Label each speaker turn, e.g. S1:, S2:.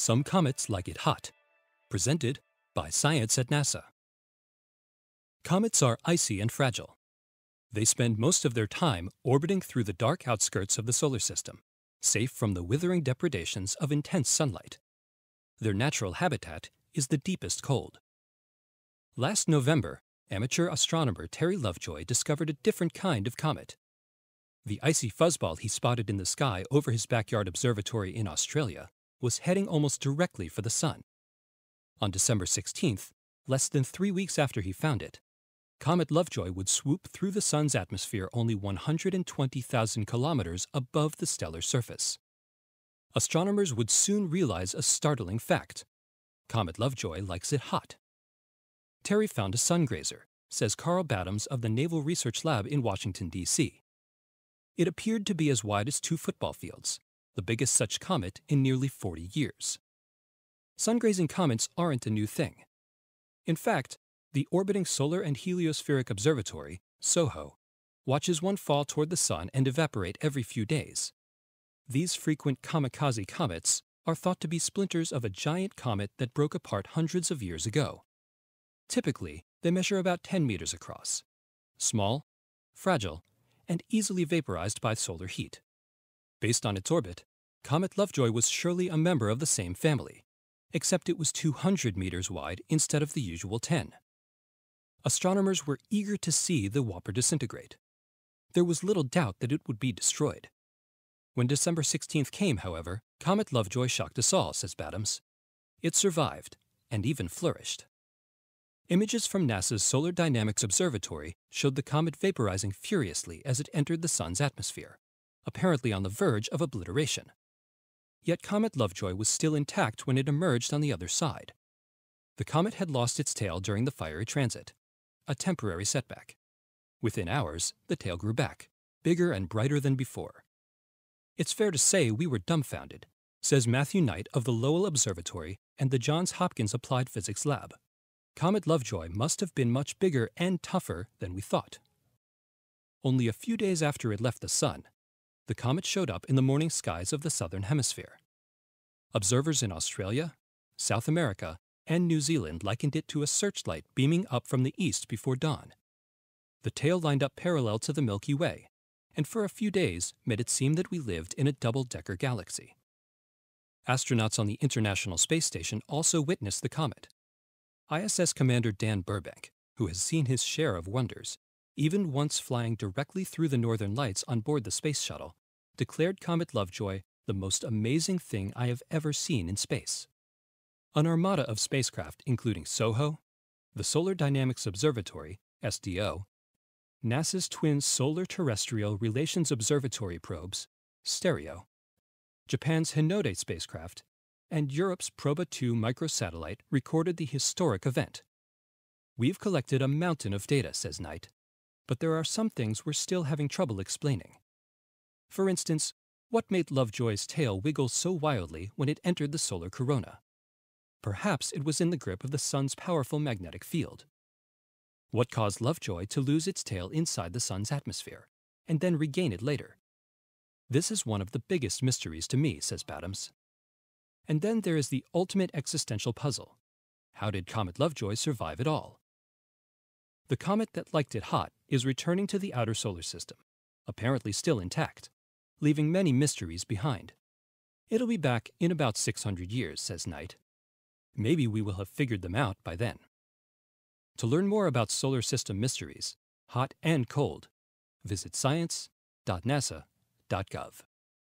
S1: Some comets like it hot. Presented by Science at NASA. Comets are icy and fragile. They spend most of their time orbiting through the dark outskirts of the solar system, safe from the withering depredations of intense sunlight. Their natural habitat is the deepest cold. Last November, amateur astronomer Terry Lovejoy discovered a different kind of comet. The icy fuzzball he spotted in the sky over his backyard observatory in Australia was heading almost directly for the Sun. On December 16th, less than three weeks after he found it, Comet Lovejoy would swoop through the Sun's atmosphere only 120,000 kilometers above the stellar surface. Astronomers would soon realize a startling fact. Comet Lovejoy likes it hot. Terry found a sun grazer, says Karl Battams of the Naval Research Lab in Washington, D.C. It appeared to be as wide as two football fields, the biggest such comet in nearly 40 years. Sun-grazing comets aren't a new thing. In fact, the Orbiting Solar and Heliospheric Observatory, SOHO, watches one fall toward the Sun and evaporate every few days. These frequent kamikaze comets are thought to be splinters of a giant comet that broke apart hundreds of years ago. Typically, they measure about 10 meters across. Small, fragile, and easily vaporized by solar heat. Based on its orbit, Comet Lovejoy was surely a member of the same family, except it was 200 meters wide instead of the usual 10. Astronomers were eager to see the Whopper disintegrate. There was little doubt that it would be destroyed. When December 16th came, however, Comet Lovejoy shocked us all, says Battams. It survived, and even flourished. Images from NASA's Solar Dynamics Observatory showed the comet vaporizing furiously as it entered the Sun's atmosphere, apparently on the verge of obliteration. Yet Comet Lovejoy was still intact when it emerged on the other side. The comet had lost its tail during the fiery transit, a temporary setback. Within hours, the tail grew back, bigger and brighter than before. It's fair to say we were dumbfounded, says Matthew Knight of the Lowell Observatory and the Johns Hopkins Applied Physics Lab. Comet Lovejoy must have been much bigger and tougher than we thought. Only a few days after it left the Sun, the comet showed up in the morning skies of the southern hemisphere. Observers in Australia, South America, and New Zealand likened it to a searchlight beaming up from the east before dawn. The tail lined up parallel to the Milky Way, and for a few days made it seem that we lived in a double-decker galaxy. Astronauts on the International Space Station also witnessed the comet. ISS Commander Dan Burbank, who has seen his share of wonders, even once flying directly through the northern lights on board the space shuttle, declared Comet Lovejoy the most amazing thing I have ever seen in space. An armada of spacecraft, including SOHO, the Solar Dynamics Observatory, SDO, NASA's twin Solar Terrestrial Relations Observatory probes, STEREO, Japan's Hinode spacecraft, and Europe's Proba 2 microsatellite recorded the historic event. We've collected a mountain of data, says Knight, but there are some things we're still having trouble explaining. For instance, what made Lovejoy's tail wiggle so wildly when it entered the solar corona? Perhaps it was in the grip of the sun's powerful magnetic field. What caused Lovejoy to lose its tail inside the sun's atmosphere, and then regain it later? This is one of the biggest mysteries to me, says Battams. And then there is the ultimate existential puzzle. How did Comet Lovejoy survive at all? The comet that liked it hot is returning to the outer solar system, apparently still intact leaving many mysteries behind. It'll be back in about 600 years, says Knight. Maybe we will have figured them out by then. To learn more about solar system mysteries, hot and cold, visit science.nasa.gov.